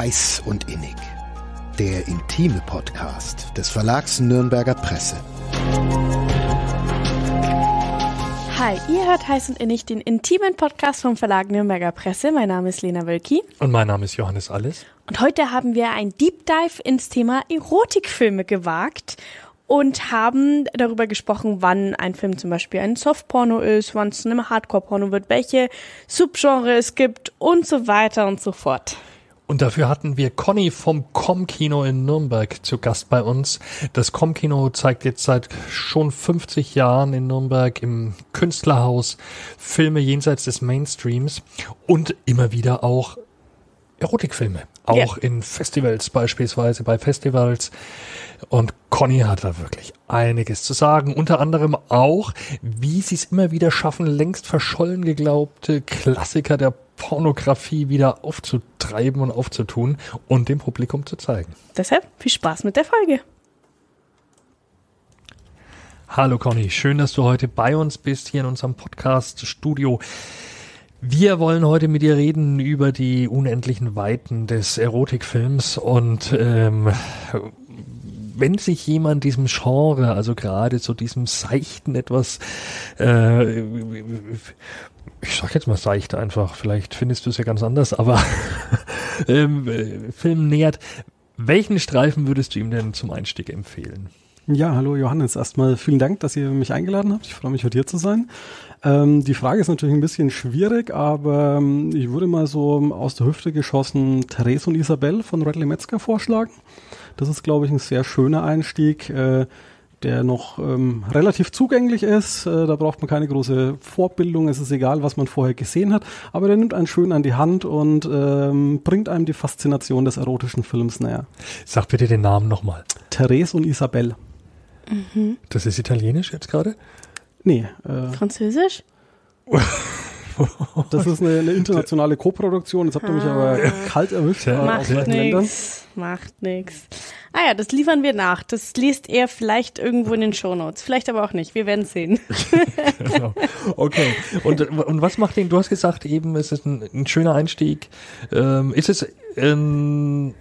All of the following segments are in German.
Heiß und Innig. Der intime Podcast des Verlags Nürnberger Presse. Hi, ihr hört Heiß und Innig, den intimen Podcast vom Verlag Nürnberger Presse. Mein Name ist Lena Wölki. Und mein Name ist Johannes Alles. Und heute haben wir ein Deep Dive ins Thema Erotikfilme gewagt und haben darüber gesprochen, wann ein Film zum Beispiel ein Softporno ist, wann es ein Hardcore-Porno wird, welche Subgenre es gibt und so weiter und so fort. Und dafür hatten wir Conny vom Com-Kino in Nürnberg zu Gast bei uns. Das Com-Kino zeigt jetzt seit schon 50 Jahren in Nürnberg im Künstlerhaus Filme jenseits des Mainstreams und immer wieder auch Erotikfilme. Auch ja. in Festivals beispielsweise, bei Festivals. Und Conny hat da wirklich einiges zu sagen. Unter anderem auch, wie sie es immer wieder schaffen, längst verschollen geglaubte Klassiker der Pornografie wieder aufzutreiben und aufzutun und dem Publikum zu zeigen. Deshalb viel Spaß mit der Folge. Hallo Conny, schön, dass du heute bei uns bist hier in unserem Podcast-Studio. Wir wollen heute mit dir reden über die unendlichen Weiten des Erotikfilms und ähm, wenn sich jemand diesem Genre, also gerade so diesem seichten etwas äh, ich sag jetzt mal seicht einfach, vielleicht findest du es ja ganz anders, aber ähm, äh, Film nähert. Welchen Streifen würdest du ihm denn zum Einstieg empfehlen? Ja, hallo Johannes. Erstmal vielen Dank, dass ihr mich eingeladen habt. Ich freue mich, heute hier zu sein. Ähm, die Frage ist natürlich ein bisschen schwierig, aber ähm, ich würde mal so aus der Hüfte geschossen Therese und Isabel von Radley Metzger vorschlagen. Das ist, glaube ich, ein sehr schöner Einstieg. Äh, der noch ähm, relativ zugänglich ist. Äh, da braucht man keine große Vorbildung. Es ist egal, was man vorher gesehen hat. Aber der nimmt einen schön an die Hand und ähm, bringt einem die Faszination des erotischen Films näher. Sag bitte den Namen nochmal. Therese und Isabelle. Mhm. Das ist italienisch jetzt gerade? Nee. Äh, Französisch? Das ist eine, eine internationale Koproduktion. Jetzt habt ihr mich aber ah. kalt erwischt. Ja, macht nichts. Macht nichts. Ah ja, das liefern wir nach. Das liest er vielleicht irgendwo in den Shownotes. Vielleicht aber auch nicht. Wir werden sehen. genau. Okay. Und, und was macht den? Du hast gesagt, eben, es ist ein, ein schöner Einstieg. Ähm, ist es ein ein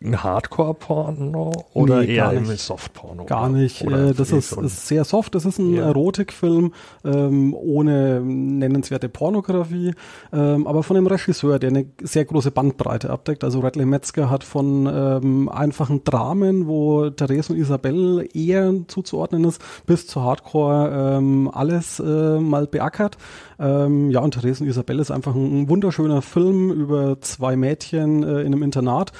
Hardcore-Porno oder nee, eher ein Soft-Porno? Gar nicht. Oder äh, das ist, ist, sehr soft. Das ist ein ja. Erotikfilm ähm, ohne nennenswerte Pornografie, ähm, aber von einem Regisseur, der eine sehr große Bandbreite abdeckt. Also Radley Metzger hat von ähm, einfachen Dramen, wo Therese und Isabelle eher zuzuordnen ist, bis zu Hardcore ähm, alles äh, mal beackert. Ähm, ja, und Therese und Isabelle ist einfach ein, ein wunderschöner Film über zwei Mädchen äh, in einem Internat,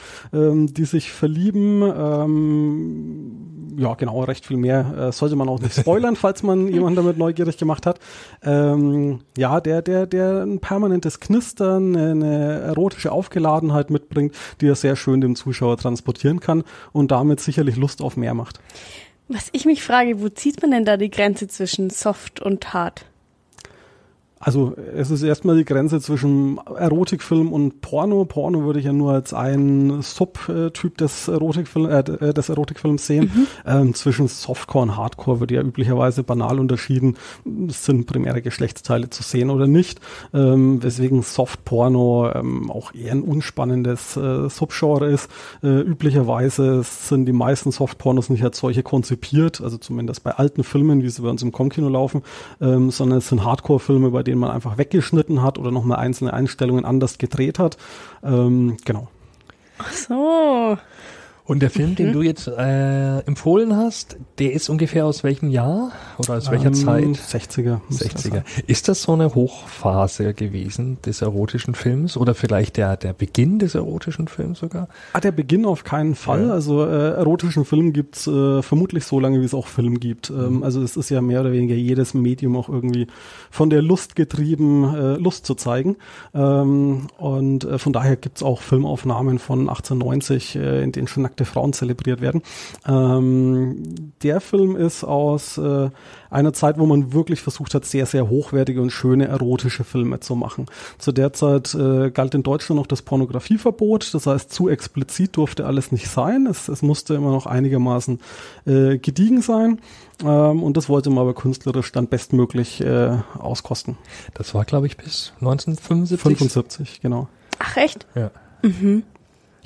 ähm, die sich verlieben. Ähm, ja, genau, recht viel mehr äh, sollte man auch nicht spoilern, falls man jemanden damit neugierig gemacht hat. Ähm, ja, der, der, der ein permanentes Knistern, eine erotische Aufgeladenheit mitbringt, die er sehr schön dem Zuschauer transportieren kann und damit sicherlich Lust auf mehr macht. Was ich mich frage, wo zieht man denn da die Grenze zwischen soft und hart? Also es ist erstmal die Grenze zwischen Erotikfilm und Porno. Porno würde ich ja nur als einen Subtyp des, Erotikfilm, äh, äh, des Erotikfilms sehen. Mhm. Ähm, zwischen Softcore und Hardcore wird ja üblicherweise banal unterschieden, sind primäre Geschlechtsteile zu sehen oder nicht. Ähm, weswegen Softporno ähm, auch eher ein unspannendes äh, Subgenre ist. Äh, üblicherweise sind die meisten Softpornos nicht als solche konzipiert, also zumindest bei alten Filmen, wie sie bei uns im Comkino laufen, ähm, sondern es sind Hardcore-Filme, bei den man einfach weggeschnitten hat oder nochmal einzelne Einstellungen anders gedreht hat. Ähm, genau. So. Und der Film, mhm. den du jetzt äh, empfohlen hast, der ist ungefähr aus welchem Jahr oder aus welcher ähm, Zeit? 60er. 60er. Ist das so eine Hochphase gewesen des erotischen Films oder vielleicht der, der Beginn des erotischen Films sogar? Ah, der Beginn auf keinen Fall. Ja. Also äh, erotischen Film gibt's äh, vermutlich so lange, wie es auch Film gibt. Ähm, mhm. Also es ist ja mehr oder weniger jedes Medium auch irgendwie von der Lust getrieben, äh, Lust zu zeigen. Ähm, und äh, von daher gibt's auch Filmaufnahmen von 1890, äh, in denen schon nackte Frauen zelebriert werden. Ähm, der Film ist aus äh, einer Zeit, wo man wirklich versucht hat, sehr, sehr hochwertige und schöne erotische Filme zu machen. Zu der Zeit äh, galt in Deutschland noch das Pornografieverbot, das heißt, zu explizit durfte alles nicht sein. Es, es musste immer noch einigermaßen äh, gediegen sein. Ähm, und das wollte man aber künstlerisch dann bestmöglich äh, auskosten. Das war, glaube ich, bis 1975. 75, genau. Ach, echt? Ja. Mhm.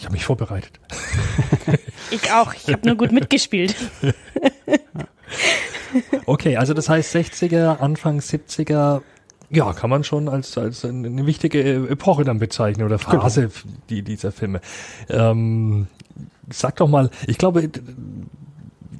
Ich habe mich vorbereitet. ich auch. Ich habe nur gut mitgespielt. okay, also das heißt 60er, Anfang 70er, ja, kann man schon als, als eine wichtige Epoche dann bezeichnen oder Phase genau. die, dieser Filme. Ähm, sag doch mal, ich glaube,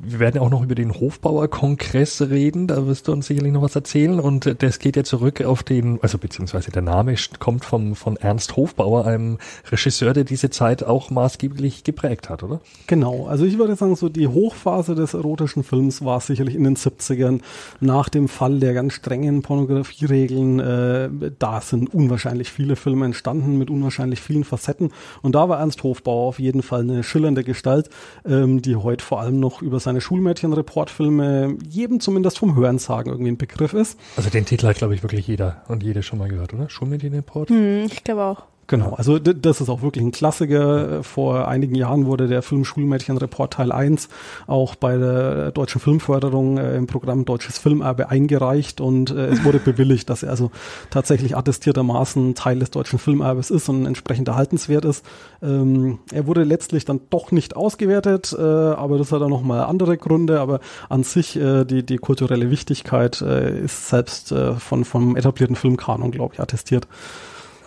wir werden auch noch über den Hofbauer-Kongress reden, da wirst du uns sicherlich noch was erzählen. Und das geht ja zurück auf den, also beziehungsweise der Name kommt vom, von Ernst Hofbauer, einem Regisseur, der diese Zeit auch maßgeblich geprägt hat, oder? Genau, also ich würde sagen, so die Hochphase des erotischen Films war sicherlich in den 70ern, nach dem Fall der ganz strengen Pornografieregeln, äh, da sind unwahrscheinlich viele Filme entstanden mit unwahrscheinlich vielen Facetten. Und da war Ernst Hofbauer auf jeden Fall eine schillernde Gestalt, ähm, die heute vor allem noch über sein seine Schulmädchen-Reportfilme jedem zumindest vom Hörensagen irgendwie ein Begriff ist. Also den Titel hat, glaube ich, wirklich jeder und jede schon mal gehört, oder? Schulmädchen-Report? Hm, ich glaube auch. Genau, also das ist auch wirklich ein Klassiker. Vor einigen Jahren wurde der Film Schulmädchenreport Teil 1 auch bei der deutschen Filmförderung äh, im Programm Deutsches Filmerbe eingereicht und äh, es wurde bewilligt, dass er also tatsächlich attestiertermaßen Teil des deutschen Filmerbes ist und entsprechend erhaltenswert ist. Ähm, er wurde letztlich dann doch nicht ausgewertet, äh, aber das hat auch nochmal andere Gründe, aber an sich die, die kulturelle Wichtigkeit ist selbst von, vom etablierten Filmkanon, glaube ich, attestiert.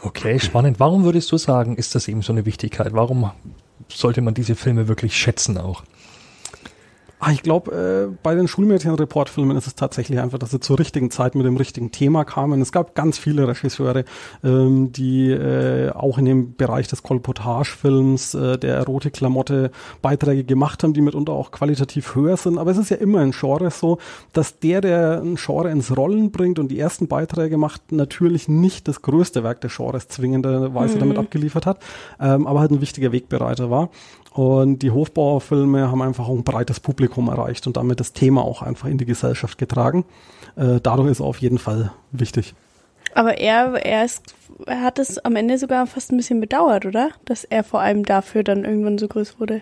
Okay, spannend. Warum würdest du sagen, ist das eben so eine Wichtigkeit? Warum sollte man diese Filme wirklich schätzen auch? Ah, ich glaube, äh, bei den Schulmädchen-Reportfilmen ist es tatsächlich einfach, dass sie zur richtigen Zeit mit dem richtigen Thema kamen. Es gab ganz viele Regisseure, ähm, die äh, auch in dem Bereich des Kolportagefilms, äh, der Erotikklamotte Beiträge gemacht haben, die mitunter auch qualitativ höher sind. Aber es ist ja immer ein Genre so, dass der, der ein Genre ins Rollen bringt und die ersten Beiträge macht, natürlich nicht das größte Werk des Genres zwingenderweise mhm. damit abgeliefert hat, ähm, aber halt ein wichtiger Wegbereiter war. Und die Hofbauerfilme haben einfach auch ein breites Publikum erreicht und damit das Thema auch einfach in die Gesellschaft getragen. Äh, dadurch ist er auf jeden Fall wichtig. Aber er, er, ist, er hat es am Ende sogar fast ein bisschen bedauert, oder? Dass er vor allem dafür dann irgendwann so groß wurde.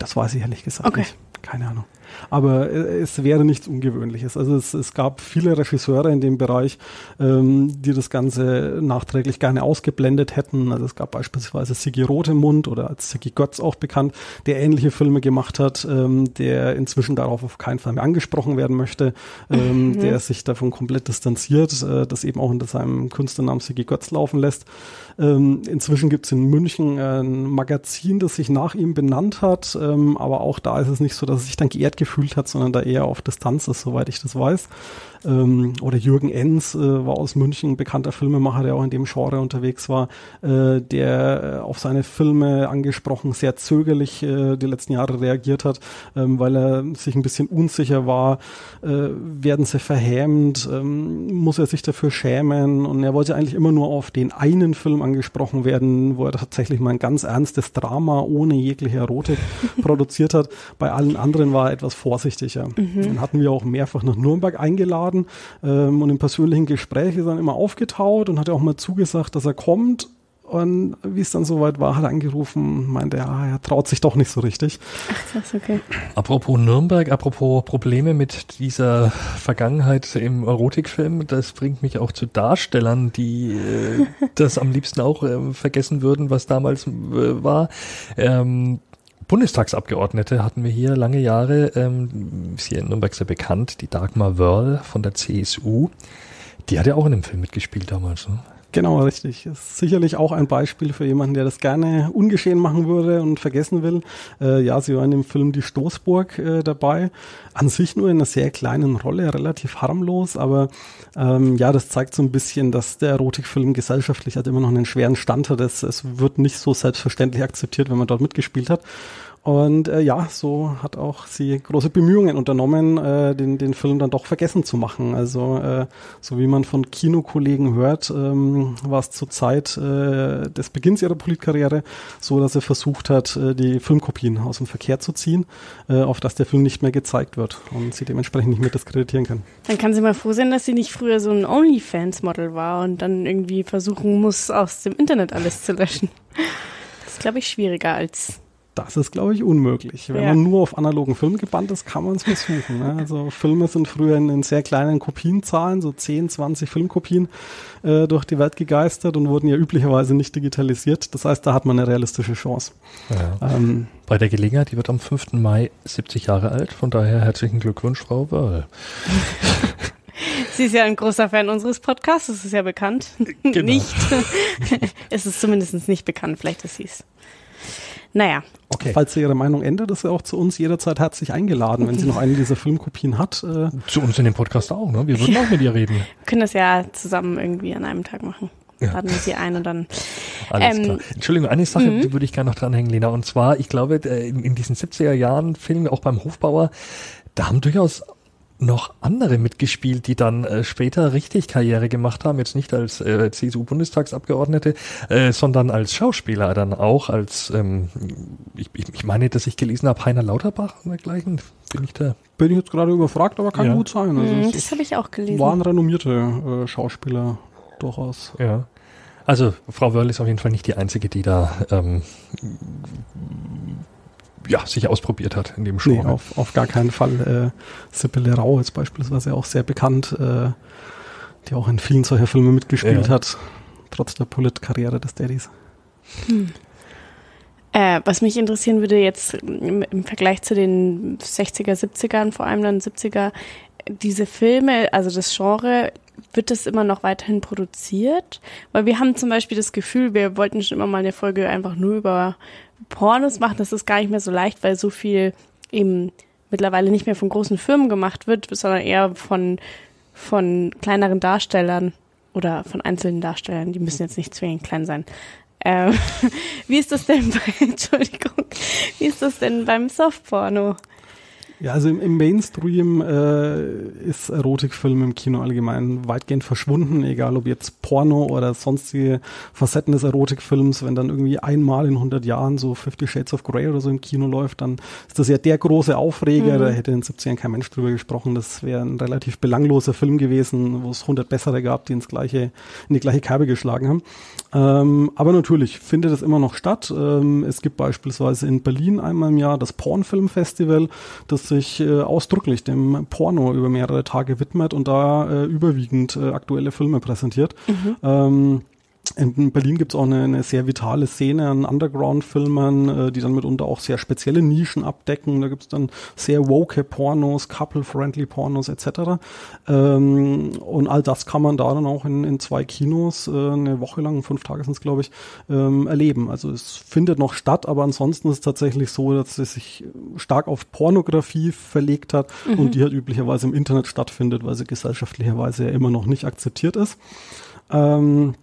Das weiß ich ehrlich gesagt okay. nicht. Keine Ahnung. Aber äh, es wäre nichts Ungewöhnliches. Also es, es gab viele Regisseure in dem Bereich, ähm, die das Ganze nachträglich gerne ausgeblendet hätten. Also es gab beispielsweise Sigi Rotemund oder als Sigi Götz auch bekannt, der ähnliche Filme gemacht hat, ähm, der inzwischen darauf auf keinen Fall mehr angesprochen werden möchte, ähm, mhm. der sich davon komplett distanziert, äh, das eben auch unter seinem Künstlernamen Sigi Götz laufen lässt. Ähm, inzwischen gibt es in München ein Magazin, das sich nach ihm benannt hat, ähm, aber auch da ist es nicht so, dass er sich dann geehrt gefühlt hat, sondern da eher auf Distanz ist, soweit ich das weiß. Ähm, oder Jürgen Enz äh, war aus München, ein bekannter Filmemacher, der auch in dem Genre unterwegs war, äh, der äh, auf seine Filme angesprochen sehr zögerlich äh, die letzten Jahre reagiert hat, ähm, weil er sich ein bisschen unsicher war, äh, werden sie verhämt, ähm, muss er sich dafür schämen und er wollte eigentlich immer nur auf den einen Film angesprochen werden, wo er tatsächlich mal ein ganz ernstes Drama ohne jegliche Erotik produziert hat. Bei allen anderen war er etwas vorsichtiger. Mhm. Dann hatten wir auch mehrfach nach Nürnberg eingeladen eingeladen ähm, und im persönlichen Gespräch ist er dann immer aufgetaut und hat auch mal zugesagt, dass er kommt. Und wie es dann soweit war, hat er angerufen, meinte, ja, er traut sich doch nicht so richtig. Ach, das ist okay. Apropos Nürnberg, apropos Probleme mit dieser Vergangenheit im Erotikfilm, das bringt mich auch zu Darstellern, die äh, das am liebsten auch äh, vergessen würden, was damals äh, war. Ähm, Bundestagsabgeordnete hatten wir hier lange Jahre, ähm, ist hier in Nürnberg sehr bekannt, die Dagmar Wörl von der CSU. Die hat ja auch in dem Film mitgespielt damals. Ne? Genau, richtig. Ist sicherlich auch ein Beispiel für jemanden, der das gerne ungeschehen machen würde und vergessen will. Äh, ja, sie war in dem Film Die Stoßburg äh, dabei. An sich nur in einer sehr kleinen Rolle, relativ harmlos, aber ähm, ja, das zeigt so ein bisschen, dass der Erotikfilm gesellschaftlich halt immer noch einen schweren Stand hat. Es, es wird nicht so selbstverständlich akzeptiert, wenn man dort mitgespielt hat. Und äh, ja, so hat auch sie große Bemühungen unternommen, äh, den, den Film dann doch vergessen zu machen. Also äh, so wie man von Kinokollegen hört, ähm, war es zur Zeit äh, des Beginns ihrer Politkarriere so, dass er versucht hat, äh, die Filmkopien aus dem Verkehr zu ziehen, äh, auf dass der Film nicht mehr gezeigt wird und sie dementsprechend nicht mehr diskreditieren kann. Dann kann sie mal froh sein, dass sie nicht früher so ein OnlyFans-Model war und dann irgendwie versuchen muss, aus dem Internet alles zu löschen. Das ist, glaube ich, schwieriger als Das ist, glaube ich, unmöglich. Wenn ja. man nur auf analogen Film gebannt ist, kann man es versuchen. Ne? Also Filme sind früher in, in, sehr kleinen Kopienzahlen, so 10, 20 Filmkopien äh, durch die Welt gegeistert und wurden ja üblicherweise nicht digitalisiert. Das heißt, da hat man eine realistische Chance. Ja. Ähm, Bei der Gelegenheit, die wird am 5. Mai 70 Jahre alt. Von daher herzlichen Glückwunsch, Frau Wörl. Sie ist ja ein großer Fan unseres Podcasts, das ist ja bekannt. Genau. nicht. es ist zumindest nicht bekannt, vielleicht ist sie es. Naja. Okay. Falls sie ihre Meinung ändert, ist sie auch zu uns jederzeit herzlich eingeladen, wenn sie noch eine dieser Filmkopien hat. Äh. Zu uns in dem Podcast auch, ne? Wir würden auch mit ihr reden. Wir können das ja zusammen irgendwie an einem Tag machen. Ja. Laden wir sie ein und dann. Alles ähm, klar. Entschuldigung, eine Sache, mhm. die würde ich gerne noch dranhängen, Lena. Und zwar, ich glaube, äh, in, in diesen 70er Jahren Filmen, auch beim Hofbauer, da haben durchaus noch andere mitgespielt, die dann äh, später richtig Karriere gemacht haben, jetzt nicht als äh, CSU-Bundestagsabgeordnete, äh, sondern als Schauspieler dann auch, als ähm, ich, ich meine, dass ich gelesen habe, Heiner Lauterbach und dergleichen. Bin ich da? Bin ich jetzt gerade überfragt, aber kann ja. gut sein. Also mm, das habe ich auch gelesen. Waren renommierte äh, Schauspieler durchaus. Ja. Also Frau Wörl ist auf jeden Fall nicht die einzige, die da ähm, ja, sich ausprobiert hat in dem Show. Nee, auf, auf gar keinen Fall. Äh, Sibylle Rau ist beispielsweise auch sehr bekannt, äh, die auch in vielen solcher Filme mitgespielt ja. hat, trotz der Polit-Karriere des Daddys. Hm. Äh, was mich interessieren würde jetzt im, im, Vergleich zu den 60er, 70ern, vor allem dann 70er, diese Filme, also das Genre, wird das immer noch weiterhin produziert? Weil wir haben zum Beispiel das Gefühl, wir wollten schon immer mal eine Folge einfach nur über Pornos machen, das ist gar nicht mehr so leicht, weil so viel eben mittlerweile nicht mehr von großen Firmen gemacht wird, sondern eher von, von kleineren Darstellern oder von einzelnen Darstellern. Die müssen jetzt nicht zwingend klein sein. Ähm, wie ist das denn bei, Entschuldigung, wie ist das denn beim Softporno? Ja, also im, im Mainstream äh, ist Erotikfilm im Kino allgemein weitgehend verschwunden, egal ob jetzt Porno oder sonstige Facetten des Erotikfilms. Wenn dann irgendwie einmal in 100 Jahren so Fifty Shades of Grey oder so im Kino läuft, dann ist das ja der große Aufreger. Mhm. Da hätte in den 70ern kein Mensch drüber gesprochen. Das wäre ein relativ belangloser Film gewesen, wo es 100 bessere gab, die ins gleiche, in die gleiche Kerbe geschlagen haben. Ähm, aber natürlich findet es immer noch statt. Ähm, es gibt beispielsweise in Berlin einmal im Jahr das Pornfilmfestival, das sich äh, ausdrücklich dem Porno über mehrere Tage widmet und da äh, überwiegend äh, aktuelle Filme präsentiert. Mhm. Ähm, in Berlin gibt es auch eine, eine, sehr vitale Szene an Underground-Filmern, äh, die dann mitunter auch sehr spezielle Nischen abdecken. Da gibt es dann sehr woke Pornos, couple-friendly Pornos etc. Ähm, und all das kann man da dann auch in, in zwei Kinos äh, eine Woche lang, fünf Tage sind es glaube ich, ähm, erleben. Also es findet noch statt, aber ansonsten ist es tatsächlich so, dass es sich stark auf Pornografie verlegt hat mhm. und die halt üblicherweise im Internet stattfindet, weil sie gesellschaftlicherweise ja immer noch nicht akzeptiert ist. Ähm,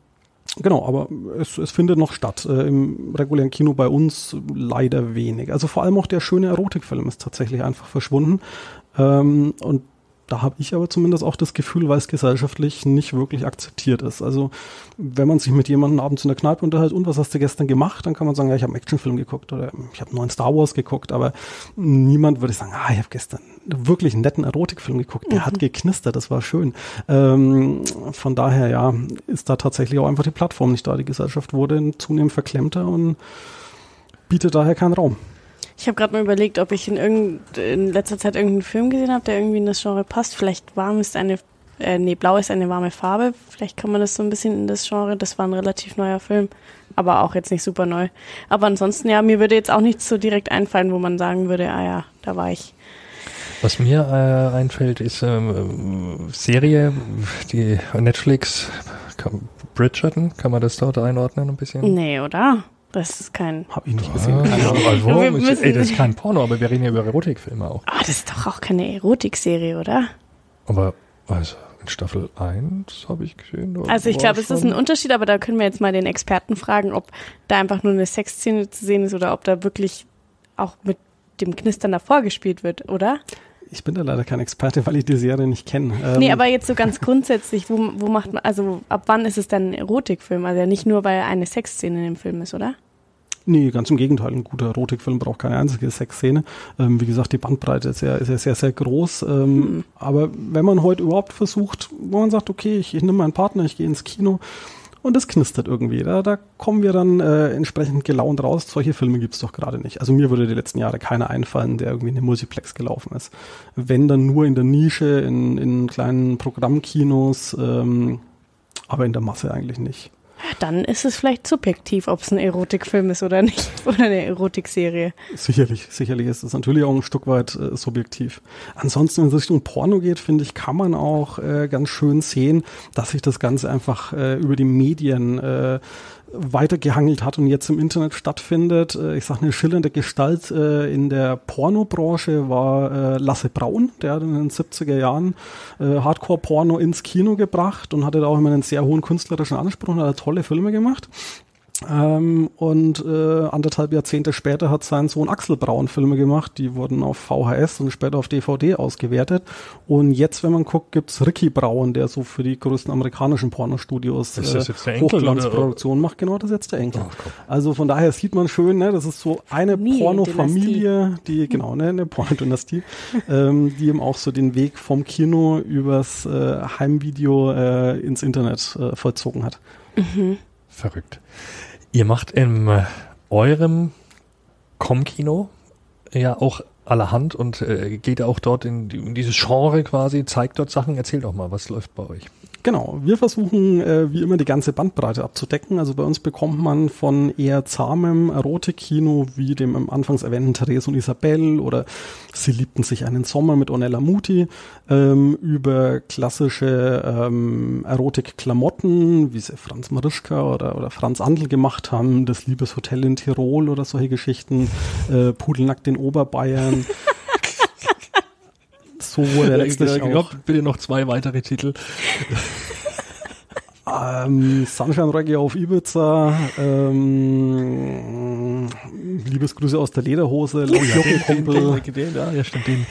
Genau, aber es, es findet noch statt. Äh, Im regulären Kino bei uns leider wenig. Also vor allem auch der schöne Erotikfilm ist tatsächlich einfach verschwunden. Ähm, und da habe ich aber zumindest auch das Gefühl, weil es gesellschaftlich nicht wirklich akzeptiert ist. Also wenn man sich mit jemandem abends in der Kneipe unterhält und was hast du gestern gemacht, dann kann man sagen, ja, ich habe einen Actionfilm geguckt oder ich habe einen neuen Star Wars geguckt, aber niemand würde sagen, ah, ich habe gestern wirklich einen netten Erotikfilm geguckt, der mhm. hat geknistert, das war schön. Ähm, von daher, ja, ist da tatsächlich auch einfach die Plattform nicht da. Die Gesellschaft wurde zunehmend verklemmter und bietet daher keinen Raum. Ich habe gerade mal überlegt, ob ich in, irgend, in letzter Zeit irgendeinen Film gesehen habe, der irgendwie in das Genre passt. Vielleicht warm ist eine, äh, nee, blau ist eine warme Farbe. Vielleicht kann man das so ein bisschen in das Genre. Das war ein relativ neuer Film, aber auch jetzt nicht super neu. Aber ansonsten, ja, mir würde jetzt auch nichts so direkt einfallen, wo man sagen würde, ah ja, da war ich. Was mir äh, einfällt, ist ähm, Serie, die Netflix, Bridgerton, kann man das dort einordnen ein bisschen? Nee, oder? Das ist kein. Hab ich nicht gesehen. Ah, also, ich, ey, das ist kein Porno, aber wir reden ja über Erotikfilme auch. Ah, das ist doch auch keine Erotikserie, oder? Aber, also, in Staffel 1 habe ich gesehen. Also, ich glaube, es ist ein Unterschied, aber da können wir jetzt mal den Experten fragen, ob da einfach nur eine Sexszene zu sehen ist oder ob da wirklich auch mit dem Knistern davor gespielt wird, oder? Ich bin da leider kein Experte, weil ich die Serie nicht kenne. Ähm nee, aber jetzt so ganz grundsätzlich, wo, wo macht man, also ab wann ist es dann ein Erotikfilm? Also ja nicht nur, weil eine Sexszene in dem Film ist, oder? Nee, ganz im Gegenteil. Ein guter Erotikfilm braucht keine einzige Sexszene. Ähm, wie gesagt, die Bandbreite ist ja, ist ja sehr, sehr groß. Ähm, mhm. Aber wenn man heute überhaupt versucht, wo man sagt, okay, ich, ich nehme meinen Partner, ich gehe ins Kino und das knistert irgendwie. Da, da kommen wir dann äh, entsprechend gelaunt raus. Solche Filme gibt's doch gerade nicht. Also mir würde die letzten Jahre keiner einfallen, der irgendwie in den Multiplex gelaufen ist. Wenn dann nur in der Nische, in, in kleinen Programmkinos, ähm, aber in der Masse eigentlich nicht. Dann ist es vielleicht subjektiv, ob es ein Erotikfilm ist oder nicht. Oder eine Erotikserie. Sicherlich, sicherlich ist es natürlich auch ein Stück weit äh, subjektiv. Ansonsten, wenn es Richtung Porno geht, finde ich, kann man auch äh, ganz schön sehen, dass sich das Ganze einfach äh, über die Medien äh, weitergehangelt hat und jetzt im Internet stattfindet. Äh, ich sage eine schillernde Gestalt äh, in der Pornobranche war äh, Lasse Braun, der hat in den 70er Jahren Hardcore-Porno ins Kino gebracht und hatte da auch immer einen sehr hohen künstlerischen Anspruch und hat tolle Filme gemacht. Ähm, und äh, anderthalb Jahrzehnte später hat sein Sohn Axel Braun Filme gemacht, die wurden auf VHS und später auf DVD ausgewertet. Und jetzt, wenn man guckt, gibt's Ricky Braun, der so für die größten amerikanischen Pornostudios äh, Hochglanzproduktionen macht. Genau, das ist jetzt der Enkel. Oh, also von daher sieht man schön, ne, das ist so eine Pornofamilie, die, genau, ne, eine Pornodynastie, ähm, die eben auch so den Weg vom Kino übers äh, Heimvideo äh, ins Internet äh, vollzogen hat. Mhm. Verrückt. Ihr macht in äh, eurem Com-Kino ja auch allerhand und äh, geht auch dort in, in dieses Genre quasi, zeigt dort Sachen. Erzählt doch mal, was läuft bei euch? Genau, wir versuchen äh, wie immer die ganze Bandbreite abzudecken. Also bei uns bekommt man von eher zahmem Erotikkino wie dem am Anfangs erwähnten Therese und Isabelle oder Sie liebten sich einen Sommer mit Ornella Muti ähm, über klassische ähm, Erotik-Klamotten, wie sie Franz Marischka oder, oder Franz Andl gemacht haben, das Liebeshotel in Tirol oder solche Geschichten, äh, Pudelnackt in Oberbayern. so wurde letztlich auch. Bitte noch zwei weitere Titel. ähm, Sunshine Reggae auf Ibiza, ähm, Liebesgrüße aus der Lederhose, oh, ja, den, den, den, ja, ja, stimmt, den,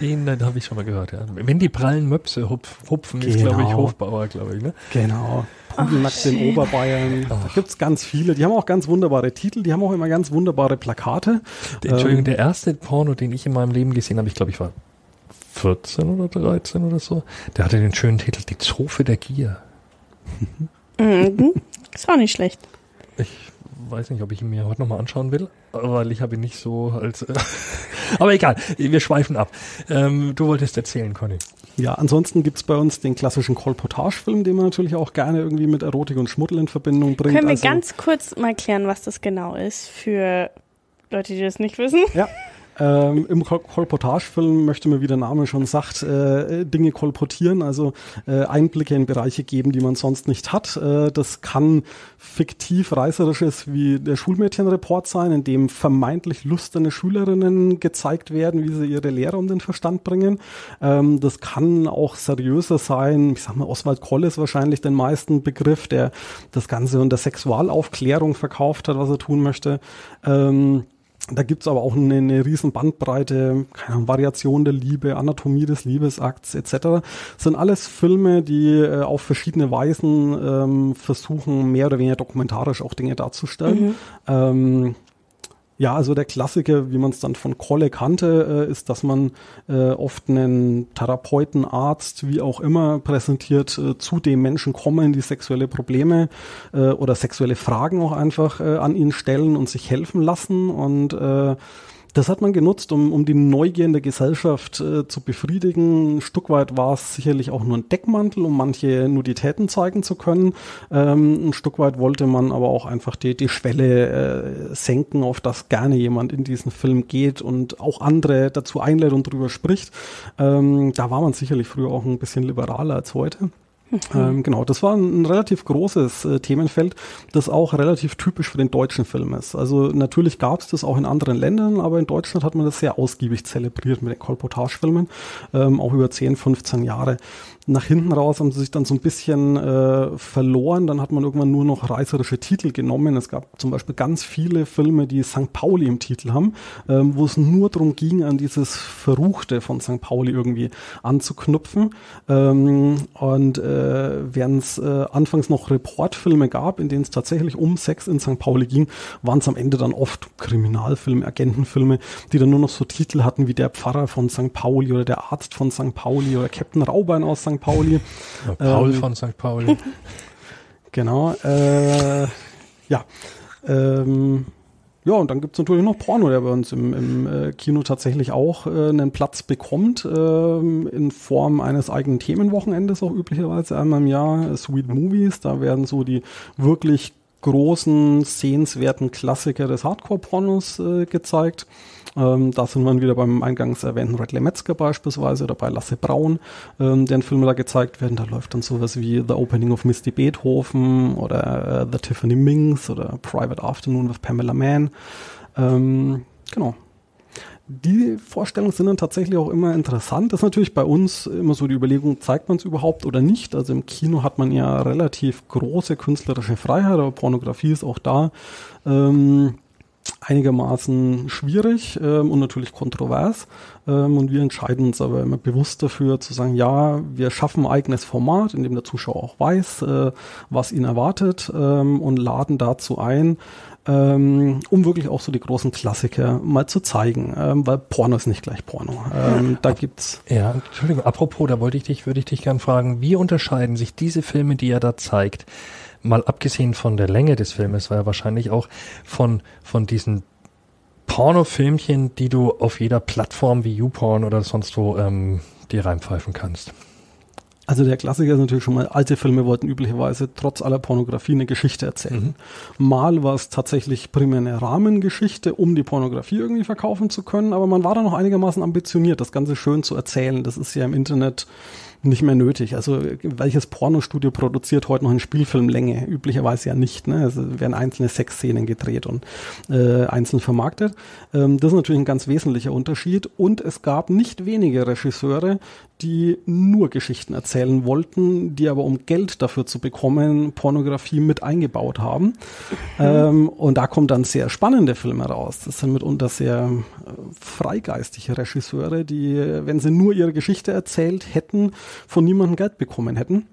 den, den habe ich schon mal gehört, ja. Wenn die prallen Möpse hupf, hupfen, genau. ist, glaube ich, Hofbauer, glaube ich, ne? Genau. Pudelnackt in Oberbayern. Da gibt's ganz viele. Die haben auch ganz wunderbare Titel, die haben auch immer ganz wunderbare Plakate. Entschuldigung, ähm, der erste Porno, den ich in meinem Leben gesehen habe, ich glaube, ich war 14 oder 13 oder so. Der hatte den schönen Titel Die Zofe der Gier. Mhm. Ist auch nicht schlecht. Ich weiß nicht, ob ich ihn mir heute nochmal anschauen will, weil ich habe ihn nicht so als. Äh Aber egal, wir schweifen ab. Ähm, du wolltest erzählen, Conny. Ja, ansonsten gibt's bei uns den klassischen Kolportage-Film, den man natürlich auch gerne irgendwie mit Erotik und Schmuddel in Verbindung bringt. Können wir also, ganz kurz mal klären, was das genau ist für Leute, die das nicht wissen? Ja, ähm, Im Kol Kolportagefilm möchte man, wie der Name schon sagt, äh, Dinge kolportieren, also äh, Einblicke in Bereiche geben, die man sonst nicht hat. Äh, das kann fiktiv reißerisches wie der Schulmädchenreport sein, in dem vermeintlich lusterne Schülerinnen gezeigt werden, wie sie ihre Lehre um den Verstand bringen. Ähm, das kann auch seriöser sein. Ich sag mal, Oswald Koll ist wahrscheinlich den meisten Begriff, der das Ganze unter Sexualaufklärung verkauft hat, was er tun möchte. Ähm, da gibt's aber auch eine, eine riesen Bandbreite, keine Ahnung, Variation der Liebe, Anatomie des Liebesakts etc. Das sind alles Filme, die äh, auf verschiedene Weisen ähm, versuchen, mehr oder weniger dokumentarisch auch Dinge darzustellen. Mhm. Ähm, ja, also der Klassiker, wie man es dann von Kolle kannte, äh, ist, dass man äh, oft einen Therapeuten, Arzt, wie auch immer präsentiert, äh, zu dem Menschen kommen, die sexuelle Probleme äh, oder sexuelle Fragen auch einfach äh, an ihn stellen und sich helfen lassen. Und äh, das hat man genutzt, um, um die Neugier in der Gesellschaft äh, zu befriedigen. Ein Stück weit war es sicherlich auch nur ein Deckmantel, um manche Nuditäten zeigen zu können. Ähm, ein Stück weit wollte man aber auch einfach die, die Schwelle äh, senken, auf das gerne jemand in diesen Film geht und auch andere dazu einlädt und drüber spricht. Ähm, da war man sicherlich früher auch ein bisschen liberaler als heute. Mhm. Ähm, genau, das war ein, ein relativ großes äh, Themenfeld, das auch relativ typisch für den deutschen Film ist. Also natürlich gab es das auch in anderen Ländern, aber in Deutschland hat man das sehr ausgiebig zelebriert mit den Kolportagefilmen, ähm, auch über 10, 15 Jahre nach hinten raus haben sie sich dann so ein bisschen äh, verloren. Dann hat man irgendwann nur noch reißerische Titel genommen. Es gab zum Beispiel ganz viele Filme, die St. Pauli im Titel haben, ähm, wo es nur darum ging, an dieses Verruchte von St. Pauli irgendwie anzuknüpfen. Ähm, und äh, während es äh, anfangs noch Reportfilme gab, in denen es tatsächlich um Sex in St. Pauli ging, waren es am Ende dann oft Kriminalfilme, Agentenfilme, die dann nur noch so Titel hatten wie der Pfarrer von St. Pauli oder der Arzt von St. Pauli oder Captain Raubein aus St. Pauli. Ja, Paul ähm, von St. Pauli. Genau. Äh, ja. Ähm, ja, und dann gibt's natürlich noch Porno, der bei uns im, im äh, Kino tatsächlich auch äh, einen Platz bekommt, äh, in Form eines eigenen Themenwochenendes auch üblicherweise einmal im Jahr. Sweet Movies, da werden so die wirklich großen, sehenswerten Klassiker des Hardcore-Pornos äh, gezeigt. Ähm, da sind wir wieder beim eingangs erwähnten Radley Metzger beispielsweise oder bei Lasse Braun, ähm, deren Filme da gezeigt werden. Da läuft dann sowas wie The Opening of Misty Beethoven oder äh, The Tiffany Minx oder Private Afternoon with Pamela Mann. Ähm, genau. Die Vorstellungen sind dann tatsächlich auch immer interessant. Das ist natürlich bei uns immer so die Überlegung, zeigt man es überhaupt oder nicht? Also im Kino hat man ja relativ große künstlerische Freiheit, aber Pornografie ist auch da. Ähm, einigermaßen schwierig ähm, und natürlich kontrovers. Ähm, und wir entscheiden uns aber immer bewusst dafür zu sagen, ja, wir schaffen ein eigenes Format, in dem der Zuschauer auch weiß, äh, was ihn erwartet ähm, und laden dazu ein, ähm, um wirklich auch so die großen Klassiker mal zu zeigen, ähm, weil Porno ist nicht gleich Porno. Ähm, da gibt's ja, Entschuldigung, apropos, da wollte ich dich, würde ich dich gern fragen, wie unterscheiden sich diese Filme, die er da zeigt, mal abgesehen von der Länge des Filmes, war ja wahrscheinlich auch von, von diesen Pornofilmchen, die du auf jeder Plattform wie YouPorn oder sonst wo ähm, dir reinpfeifen kannst. Also der Klassiker ist natürlich schon mal, alte Filme wollten üblicherweise trotz aller Pornografie eine Geschichte erzählen. Mhm. Mal war es tatsächlich primär eine Rahmengeschichte, um die Pornografie irgendwie verkaufen zu können, aber man war da noch einigermaßen ambitioniert, das Ganze schön zu erzählen. Das ist ja im Internet nicht mehr nötig. Also welches Pornostudio produziert heute noch eine Spielfilmlänge? Üblicherweise ja nicht. Ne? Also werden einzelne Sexszenen gedreht und äh, einzeln vermarktet. Ähm, das ist natürlich ein ganz wesentlicher Unterschied. Und es gab nicht wenige Regisseure, die nur Geschichten erzählen wollten, die aber um Geld dafür zu bekommen, Pornografie mit eingebaut haben. Mhm. Ähm, und da kommen dann sehr spannende Filme raus. Das sind mitunter sehr äh, freigeistige Regisseure, die, wenn sie nur ihre Geschichte erzählt hätten, von niemandem Geld bekommen hätten.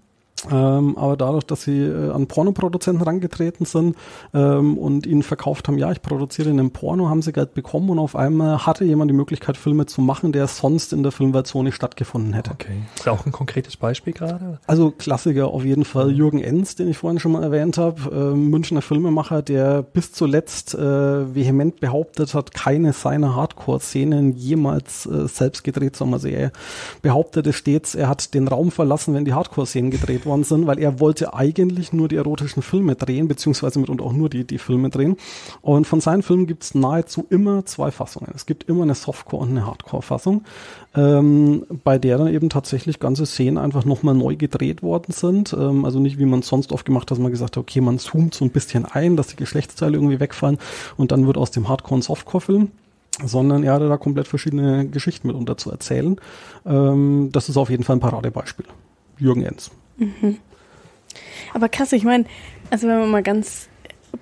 Ähm, aber dadurch, dass sie äh, an Pornoproduzenten rangetreten sind ähm, und ihnen verkauft haben, ja, ich produziere einen Porno, haben sie Geld bekommen und auf einmal hatte jemand die Möglichkeit, Filme zu machen, der sonst in der Filmwelt so nicht stattgefunden hätte. Okay. Ist auch ein konkretes Beispiel gerade? Also Klassiker auf jeden Fall Jürgen Enz, den ich vorhin schon mal erwähnt habe, äh, Münchner Filmemacher, der bis zuletzt äh, vehement behauptet hat, keine seiner Hardcore-Szenen jemals äh, selbst gedreht zu haben. Also er behauptete stets, er hat den Raum verlassen, wenn die Hardcore-Szenen gedreht worden sind, weil er wollte eigentlich nur die erotischen Filme drehen, beziehungsweise mitunter auch nur die, die Filme drehen. Und von seinen Filmen gibt es nahezu immer zwei Fassungen. Es gibt immer eine Softcore- und eine Hardcore-Fassung, ähm, bei der dann eben tatsächlich ganze Szenen einfach nochmal neu gedreht worden sind. Ähm, also nicht, wie man sonst oft gemacht hat, dass man gesagt hat, okay, man zoomt so ein bisschen ein, dass die Geschlechtsteile irgendwie wegfallen und dann wird aus dem Hardcore ein Softcore-Film sondern er hatte da komplett verschiedene Geschichten mitunter zu erzählen. Ähm, das ist auf jeden Fall ein Paradebeispiel. Jürgen Enz. Mhm. Aber krass, ich meine, also wenn man mal ganz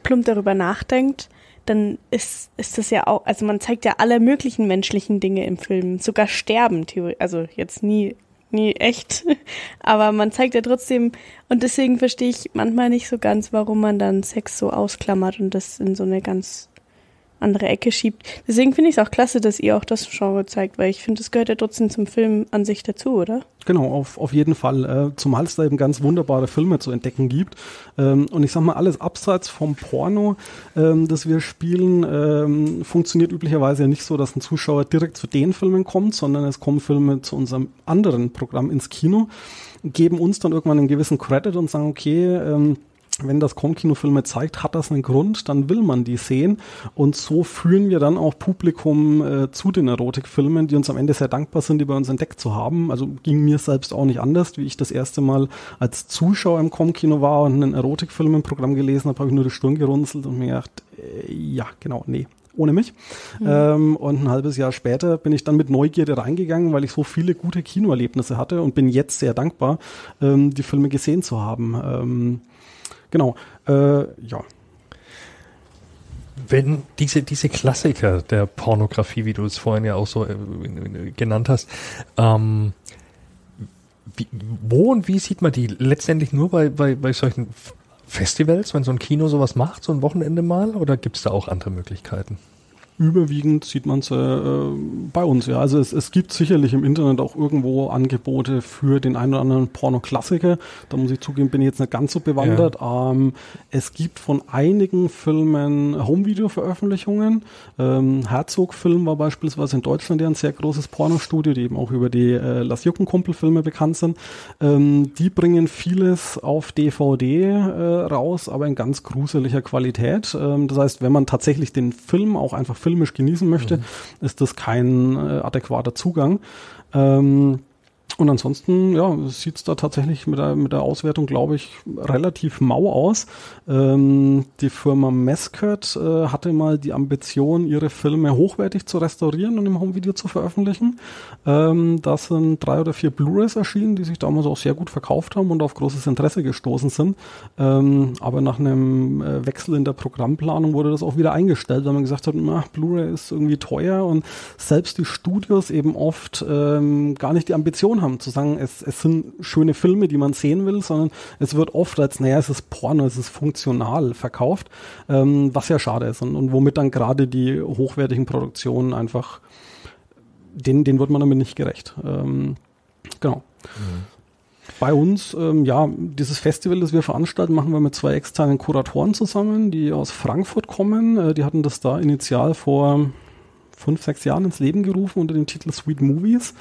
plump darüber nachdenkt, dann ist, ist das ja auch, also man zeigt ja alle möglichen menschlichen Dinge im Film, sogar Sterben, also jetzt nie, nie echt, aber man zeigt ja trotzdem, und deswegen verstehe ich manchmal nicht so ganz, warum man dann Sex so ausklammert und das in so eine ganz andere Ecke schiebt. Deswegen finde ich es auch klasse, dass ihr auch das Genre zeigt, weil ich finde, das gehört ja trotzdem zum Film an sich dazu, oder? Genau, auf, auf jeden Fall. Äh, zumal es da eben ganz wunderbare Filme zu entdecken gibt. Ähm, und ich sag mal, alles abseits vom Porno, ähm, das wir spielen, ähm, funktioniert üblicherweise ja nicht so, dass ein Zuschauer direkt zu den Filmen kommt, sondern es kommen Filme zu unserem anderen Programm ins Kino, geben uns dann irgendwann einen gewissen Credit und sagen, okay, wenn das Comkino-Filme zeigt, hat das einen Grund, dann will man die sehen. Und so führen wir dann auch Publikum äh, zu den Erotikfilmen, die uns am Ende sehr dankbar sind, die bei uns entdeckt zu haben. Also ging mir selbst auch nicht anders, wie ich das erste Mal als Zuschauer im Comkino war und einen Erotikfilm im Programm gelesen habe, habe ich nur die Stirn gerunzelt und mir gedacht, äh, ja, genau, nee, ohne mich. Mhm. Ähm, und ein halbes Jahr später bin ich dann mit Neugierde reingegangen, weil ich so viele gute Kinoerlebnisse hatte und bin jetzt sehr dankbar, ähm, die Filme gesehen zu haben. Ähm, Genau, äh, ja. Wenn diese, diese Klassiker der Pornografie, wie du es vorhin ja auch so äh, genannt hast, ähm, wie, wo und wie sieht man die? Letztendlich nur bei, bei, bei solchen Festivals, wenn so ein Kino sowas macht, so ein Wochenende mal, oder gibt es da auch andere Möglichkeiten? Überwiegend sieht man es äh, bei uns. Ja, also es, es gibt sicherlich im Internet auch irgendwo Angebote für den einen oder anderen Pornoklassiker. Da muss ich zugeben, bin ich jetzt nicht ganz so bewandert. Ja. Ähm, es gibt von einigen Filmen Home-Video-Veröffentlichungen. Ähm, Herzog-Film war beispielsweise in Deutschland ja ein sehr großes Pornostudio, die eben auch über die äh, Las Juckenkumpel-Filme bekannt sind. Ähm, die bringen vieles auf DVD äh, raus, aber in ganz gruseliger Qualität. Ähm, das heißt, wenn man tatsächlich den Film auch einfach filmisch genießen möchte, mhm. ist das kein äh, adäquater Zugang. Ähm, und ansonsten, ja, sieht es da tatsächlich mit der, mit der Auswertung, glaube ich, relativ mau aus. Ähm, die Firma Mescurt äh, hatte mal die Ambition, ihre Filme hochwertig zu restaurieren und im Homevideo zu veröffentlichen. Ähm, da sind drei oder vier Blu-rays erschienen, die sich damals auch sehr gut verkauft haben und auf großes Interesse gestoßen sind. Ähm, aber nach einem äh, Wechsel in der Programmplanung wurde das auch wieder eingestellt, weil man gesagt hat, Blu-ray ist irgendwie teuer und selbst die Studios eben oft ähm, gar nicht die Ambition haben, haben, zu sagen, es, es sind schöne Filme, die man sehen will, sondern es wird oft als, naja, es ist Porno, es ist funktional verkauft, ähm, was ja schade ist und, und womit dann gerade die hochwertigen Produktionen einfach, denen, denen wird man damit nicht gerecht. Ähm, genau. Mhm. Bei uns, ähm, ja, dieses Festival, das wir veranstalten, machen wir mit zwei externen Kuratoren zusammen, die aus Frankfurt kommen. Äh, die hatten das da initial vor fünf, sechs Jahren ins Leben gerufen unter dem Titel Sweet Movies.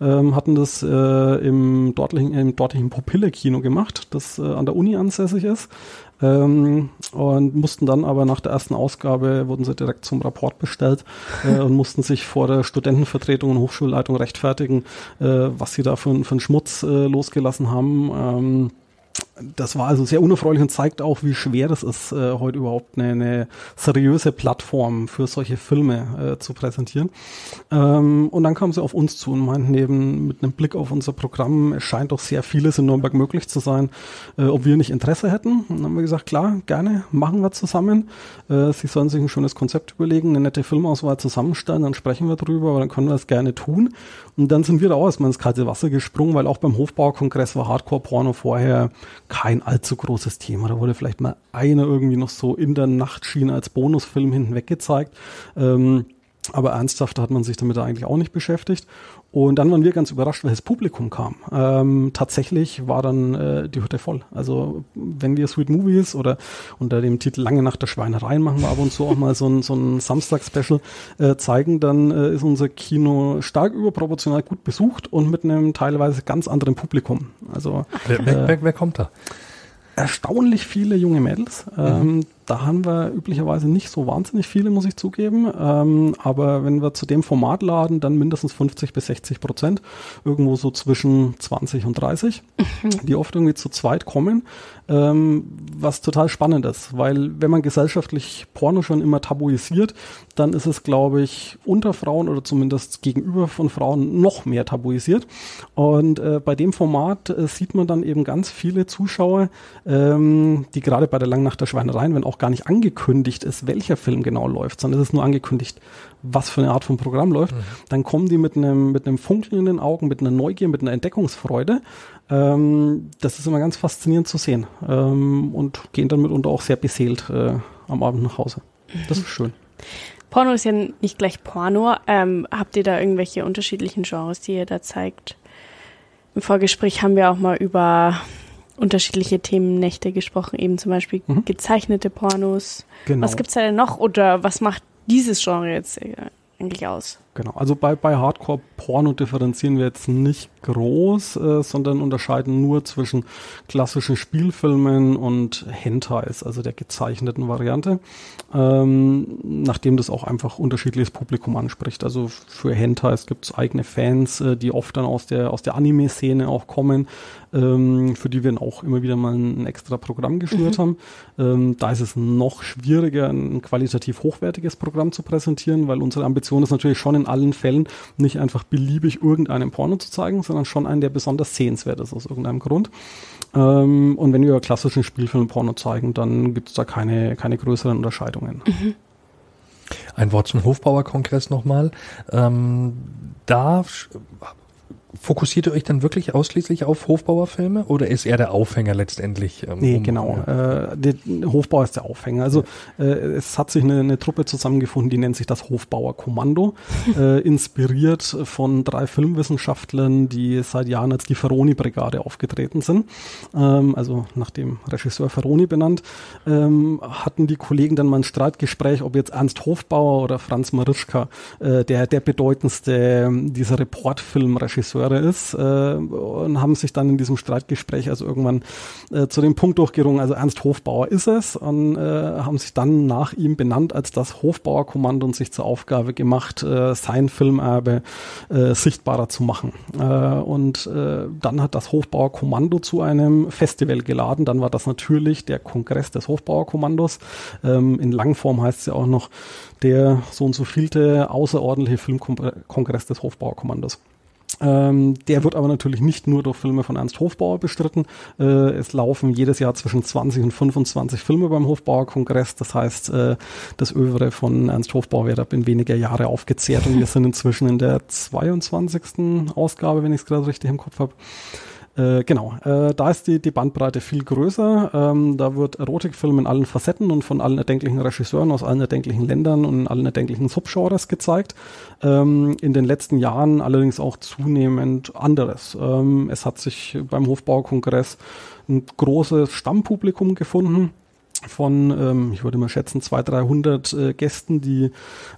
Ähm, hatten das äh, im dortigen, im dortigen Popille-Kino gemacht, das äh, an der Uni ansässig ist. Ähm, und mussten dann aber nach der ersten Ausgabe, wurden sie direkt zum Rapport bestellt äh, und mussten sich vor der Studentenvertretung und Hochschulleitung rechtfertigen, äh, was sie da für, für einen Schmutz äh, losgelassen haben. Ähm, das war also sehr unerfreulich und zeigt auch, wie schwer es ist, äh, heute überhaupt eine, eine, seriöse Plattform für solche Filme äh, zu präsentieren. Ähm, und dann kamen sie auf uns zu und meinten eben mit einem Blick auf unser Programm, es scheint doch sehr vieles in Nürnberg möglich zu sein, äh, ob wir nicht Interesse hätten. Und dann haben wir gesagt, klar, gerne, machen wir zusammen. Äh, sie sollen sich ein schönes Konzept überlegen, eine nette Filmauswahl zusammenstellen, dann sprechen wir drüber, aber dann können wir das gerne tun. Und dann sind wir da auch erstmal ins kalte Wasser gesprungen, weil auch beim Hofbaukongress war Hardcore-Porno vorher kein allzu großes Thema. Da wurde vielleicht mal einer irgendwie noch so in der Nachtschiene als Bonusfilm hinten weggezeigt. Ähm, aber ernsthaft hat man sich damit eigentlich auch nicht beschäftigt. Und dann waren wir ganz überrascht, welches Publikum kam. Ähm, tatsächlich war dann äh, die Hütte voll. Also wenn wir Sweet Movies oder unter dem Titel Lange Nacht der Schweinereien machen wir ab und zu auch mal so ein, so ein Samstag-Special äh, zeigen, dann äh, ist unser Kino stark überproportional gut besucht und mit einem teilweise ganz anderen Publikum. Also wer, wer, wer, wer kommt da? erstaunlich viele junge Mädels. Mhm. Da haben wir üblicherweise nicht so wahnsinnig viele, muss ich zugeben. Ähm, aber wenn wir zu dem Format laden, dann mindestens 50 bis 60 Prozent. Irgendwo so zwischen 20 und 30, mhm. die oft irgendwie zu zweit kommen. Ähm, was total spannend ist, weil wenn man gesellschaftlich Porno schon immer tabuisiert, dann ist es, glaube ich, unter Frauen oder zumindest gegenüber von Frauen noch mehr tabuisiert. Und äh, bei dem Format äh, sieht man dann eben ganz viele Zuschauer, ähm, die gerade bei der Langnacht der Schweinereien, wenn auch gar nicht angekündigt ist, welcher Film genau läuft, sondern es ist nur angekündigt, was für eine Art von Programm läuft, mhm. dann kommen die mit einem, mit einem Funkeln in den Augen, mit einer Neugier, mit einer Entdeckungsfreude. Ähm, das ist immer ganz faszinierend zu sehen ähm, und gehen dann mitunter auch sehr beseelt äh, am Abend nach Hause. Das ist schön. Porno ist ja nicht gleich Porno. Ähm, habt ihr da irgendwelche unterschiedlichen Genres, die ihr da zeigt? Im Vorgespräch haben wir auch mal über unterschiedliche Themennächte gesprochen, eben zum Beispiel mhm. gezeichnete Pornos. Genau. Was gibt's da denn noch oder was macht dieses Genre jetzt äh, eigentlich aus? Genau, also bei, bei Hardcore-Porno differenzieren wir jetzt nicht groß, äh, sondern unterscheiden nur zwischen klassischen Spielfilmen und Hentais, also der gezeichneten Variante, ähm, nachdem das auch einfach unterschiedliches Publikum anspricht. Also für Hentais gibt es eigene Fans, äh, die oft dann aus der, aus der Anime-Szene auch kommen, ähm, für die wir auch immer wieder mal ein, ein extra Programm geschnürt mhm. haben. Ähm, da ist es noch schwieriger, ein qualitativ hochwertiges Programm zu präsentieren, weil unsere Ambition ist natürlich schon in allen Fällen nicht einfach beliebig irgendeinen Porno zu zeigen, sondern schon einen, der besonders sehenswert ist aus irgendeinem Grund. Ähm, und wenn wir klassischen Spielfilm Porno zeigen, dann gibt es da keine, keine größeren Unterscheidungen. Mhm. Ein Wort zum Hofbauerkongress nochmal. Ähm, da fokussiert ihr euch dann wirklich ausschließlich auf Hofbauerfilme oder ist er der Aufhänger letztendlich? Ähm, nee, um, genau. Ja. Äh, der Hofbauer ist der Aufhänger. Also ja. äh, es hat sich eine, eine, Truppe zusammengefunden, die nennt sich das Hofbauerkommando, äh, inspiriert von drei Filmwissenschaftlern, die seit Jahren als die Ferroni-Brigade aufgetreten sind. Ähm, also nach dem Regisseur Ferroni benannt, ähm, hatten die Kollegen dann mal ein Streitgespräch, ob jetzt Ernst Hofbauer oder Franz Marischka äh, der, der bedeutendste dieser Reportfilmregisseur Regisseure ist äh, und haben sich dann in diesem Streitgespräch also irgendwann äh, zu dem Punkt durchgerungen, also Ernst Hofbauer ist es und äh, haben sich dann nach ihm benannt als das Hofbauerkommando und sich zur Aufgabe gemacht, äh, sein Filmerbe äh, sichtbarer zu machen. Äh, und äh, dann hat das Hofbauerkommando zu einem Festival geladen. Dann war das natürlich der Kongress des Hofbauerkommandos. Ähm, in Langform heißt es ja auch noch der so und so vielte außerordentliche Filmkongress des Hofbauerkommandos. Ähm, der wird aber natürlich nicht nur durch Filme von Ernst Hofbauer bestritten. Äh, es laufen jedes Jahr zwischen 20 und 25 Filme beim Hofbauer-Kongress. Das heißt, äh, das Övre von Ernst Hofbauer wird ab in weniger Jahre aufgezehrt und wir sind inzwischen in der 22. Ausgabe, wenn ich es gerade richtig im Kopf habe. Äh, genau, äh, da ist die, die Bandbreite viel größer. Ähm, da wird Erotikfilm in allen Facetten und von allen erdenklichen Regisseuren aus allen erdenklichen Ländern und in allen erdenklichen Subgenres gezeigt. Ähm, in den letzten Jahren allerdings auch zunehmend anderes. Ähm, es hat sich beim Hofbaukongress ein großes Stammpublikum gefunden von, ähm, ich würde mal schätzen, 200, 300 äh, Gästen, die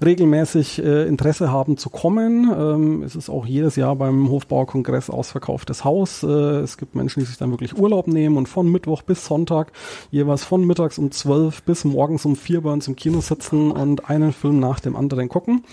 regelmäßig äh, Interesse haben zu kommen. Ähm, es ist auch jedes Jahr beim Hofbauerkongress ausverkauftes Haus. Äh, es gibt Menschen, die sich dann wirklich Urlaub nehmen und von Mittwoch bis Sonntag jeweils von mittags um 12 bis morgens um 4 bei uns im Kino sitzen und einen Film nach dem anderen gucken.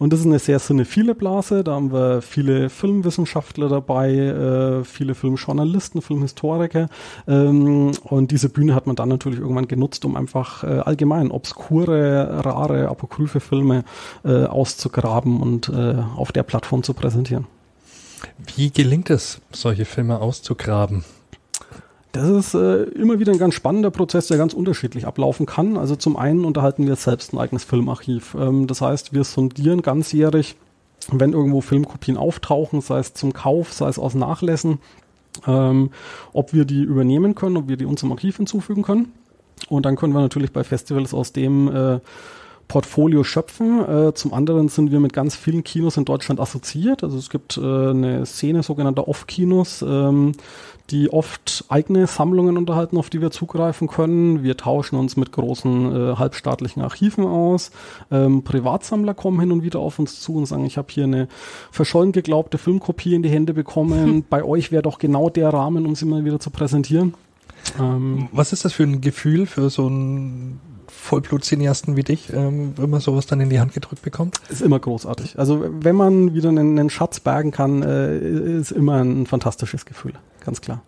Und das ist eine sehr cinephile Blase. Da haben wir viele Filmwissenschaftler dabei, äh, viele Filmjournalisten, Filmhistoriker. Ähm, und diese Bühne hat man dann natürlich irgendwann genutzt, um einfach äh, allgemein obskure, rare, apokryphe Filme äh, auszugraben und äh, auf der Plattform zu präsentieren. Wie gelingt es, solche Filme auszugraben? Das ist äh, immer wieder ein ganz spannender Prozess, der ganz unterschiedlich ablaufen kann. Also zum einen unterhalten wir selbst ein eigenes Filmarchiv. Ähm, das heißt, wir sondieren ganzjährig, wenn irgendwo Filmkopien auftauchen, sei es zum Kauf, sei es aus Nachlässen, ähm, ob wir die übernehmen können, ob wir die unserem Archiv hinzufügen können. Und dann können wir natürlich bei Festivals aus dem äh, Portfolio schöpfen. Äh, zum anderen sind wir mit ganz vielen Kinos in Deutschland assoziiert. Also es gibt äh, eine Szene sogenannter Off-Kinos, ähm, die oft eigene Sammlungen unterhalten, auf die wir zugreifen können. Wir tauschen uns mit großen äh, halbstaatlichen Archiven aus. Ähm, Privatsammler kommen hin und wieder auf uns zu und sagen, ich habe hier eine verschollen geglaubte Filmkopie in die Hände bekommen. Bei euch wäre doch genau der Rahmen, um sie mal wieder zu präsentieren. Ähm, Was ist das für ein Gefühl für so ein Vollblut-Cineasten wie dich, ähm, wenn man sowas dann in die Hand gedrückt bekommt? Ist immer großartig. Also wenn man wieder einen, einen Schatz bergen kann, äh, ist immer ein fantastisches Gefühl, ganz klar.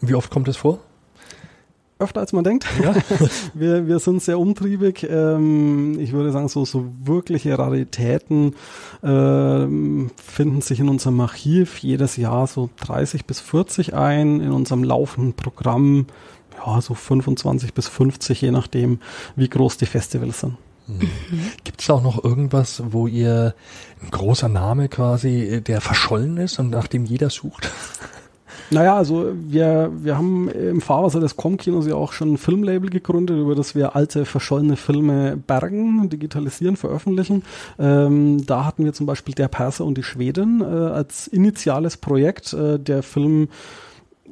Und wie oft kommt es vor? öfter als man denkt. Ja. wir, wir sind sehr umtriebig. Ähm, ich würde sagen, so, so wirkliche Raritäten ähm, finden sich in unserem Archiv jedes Jahr so 30 bis 40 ein. In unserem laufenden Programm ja, so 25 bis 50, je nachdem, wie groß die Festivals sind. Mhm. Gibt es auch noch irgendwas, wo ihr ein großer Name quasi, der verschollen ist und nach dem jeder sucht? Naja, also wir, wir haben im Fahrwasser des Com-Kinos ja auch schon ein Filmlabel gegründet, über das wir alte, verschollene Filme bergen, digitalisieren, veröffentlichen. Ähm, da hatten wir zum Beispiel Der Perser und die Schwedin äh, als initiales Projekt. Äh, der Film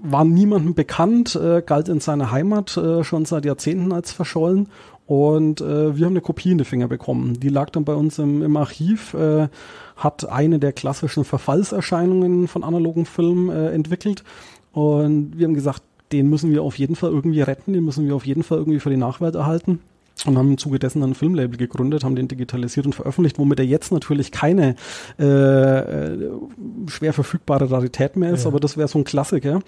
war niemandem bekannt, äh, galt in seiner Heimat äh, schon seit Jahrzehnten als verschollen. Und äh, wir haben eine Kopie in die Finger bekommen. Die lag dann bei uns im, im Archiv, äh, hat eine der klassischen Verfallserscheinungen von analogen Filmen äh, entwickelt. Und wir haben gesagt, den müssen wir auf jeden Fall irgendwie retten, den müssen wir auf jeden Fall irgendwie für die Nachwelt erhalten und haben im Zuge dessen ein Filmlabel gegründet, haben den digitalisiert und veröffentlicht, womit er jetzt natürlich keine äh, äh, schwer verfügbare Rarität mehr ist, ja. aber das wäre so ein Klassiker.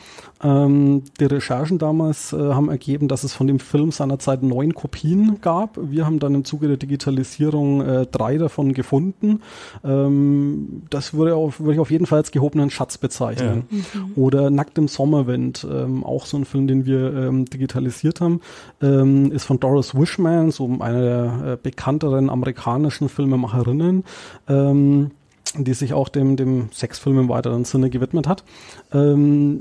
Ähm, die Recherchen damals äh, haben ergeben, dass es von dem Film seinerzeit neun Kopien gab. Wir haben dann im Zuge der Digitalisierung äh, drei davon gefunden. Ähm, das würde, auf, würde ich auf jeden Fall als gehobenen Schatz bezeichnen. Ja. Mhm. Oder Nackt im Sommerwind, ähm, auch so ein Film, den wir ähm, digitalisiert haben, ähm, ist von Doris Wishman, so eine der äh, bekannteren amerikanischen Filmemacherinnen. Ähm, die sich auch dem, dem Sexfilm im weiteren Sinne gewidmet hat. Ähm,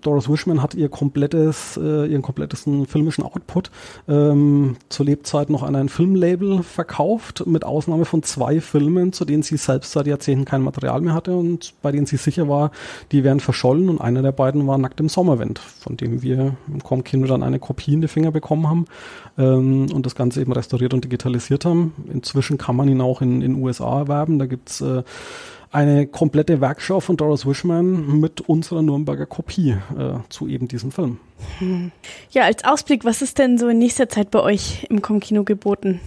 Doris Wishman hat ihr komplettes, äh, ihren komplettesten filmischen Output ähm, zur Lebzeit noch an ein Filmlabel verkauft, mit Ausnahme von zwei Filmen, zu denen sie selbst seit Jahrzehnten kein Material mehr hatte und bei denen sie sicher war, die wären verschollen und einer der beiden war Nackt im Sommerwind, von dem wir im Com-Kino dann eine Kopie in die Finger bekommen haben ähm, und das Ganze eben restauriert und digitalisiert haben. Inzwischen kann man ihn auch in den USA erwerben, da gibt's äh, eine komplette Werkschau von Doris Wishman mit unserer Nürnberger Kopie äh, zu eben diesem Film. Ja, als Ausblick, was ist denn so in nächster Zeit bei euch im Comkino geboten?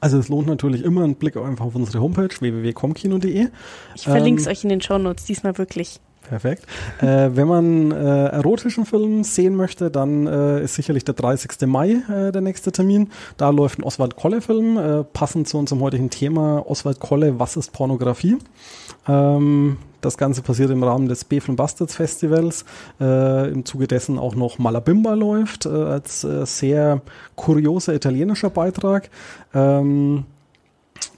Also es lohnt natürlich immer einen Blick einfach auf unsere Homepage www.comkino.de. Ich verlinke es ähm, euch in den Shownotes, diesmal wirklich. Perfekt. äh, wenn man äh, erotischen Film sehen möchte, dann äh, ist sicherlich der 30. Mai äh, der nächste Termin. Da läuft ein Oswald Kolle-Film, äh, passend zu unserem heutigen Thema Oswald Kolle, was ist Pornografie? Ähm, das Ganze passiert im Rahmen des B-Film Bastards Festivals. Äh, Im Zuge dessen auch noch Malabimba läuft, äh, als äh, sehr kurioser italienischer Beitrag. Ähm,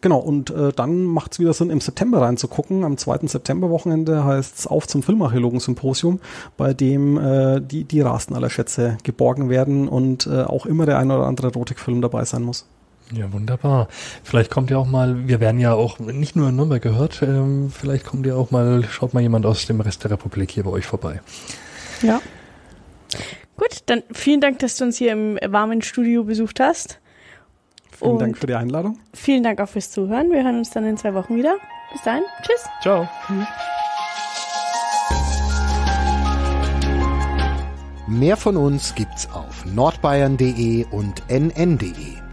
Genau, und äh, dann macht es wieder Sinn, im September reinzugucken. Am 2. September-Wochenende heißt es Auf zum Filmarchäologen-Symposium, bei dem äh, die, die Rasten aller Schätze geborgen werden und äh, auch immer der ein oder andere Erotikfilm dabei sein muss. Ja, wunderbar. Vielleicht kommt ja auch mal, wir werden ja auch nicht nur in Nürnberg gehört, ähm, vielleicht kommt ja auch mal, schaut mal jemand aus dem Rest der Republik hier bei euch vorbei. Ja. Gut, dann vielen Dank, dass du uns hier im warmen Studio besucht hast. Vielen Und Dank für die Einladung. Vielen Dank auch fürs Zuhören. Wir hören uns dann in zwei Wochen wieder. Bis dahin. Tschüss. Ciao. Mehr von uns gibt's auf nordbayern.de und nn.de.